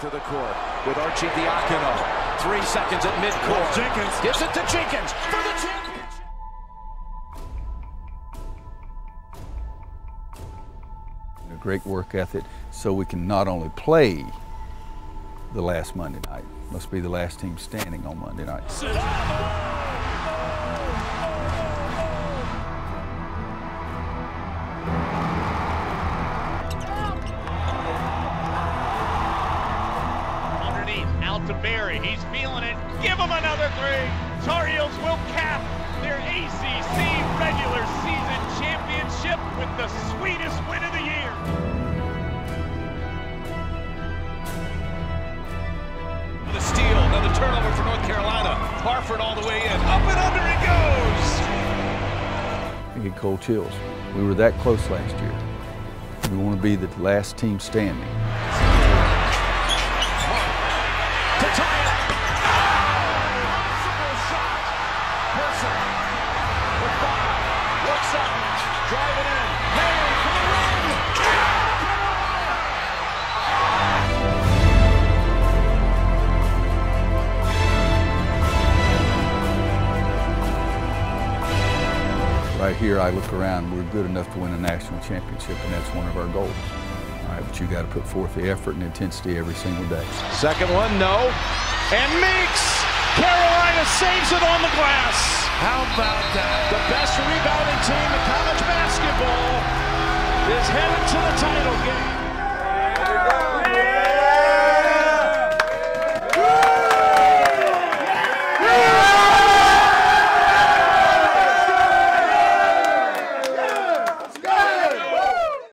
to the court with Arcidiacono. Three seconds at midcourt. Jenkins. Gives it to Jenkins for the championship. A great work ethic so we can not only play the last Monday night, must be the last team standing on Monday night. Out to Berry. He's feeling it. Give him another three. Tar Heels will cap their ACC regular season championship with the sweetest win of the year. The steal, another turnover for North Carolina. Barford all the way in. Up and under it goes. I get cold chills. We were that close last year. We want to be the last team standing. Right here, I look around, we're good enough to win a national championship, and that's one of our goals. All right, but you got to put forth the effort and intensity every single day. Second one, no. And makes. Carolina saves it on the glass. How about that? The best rebounding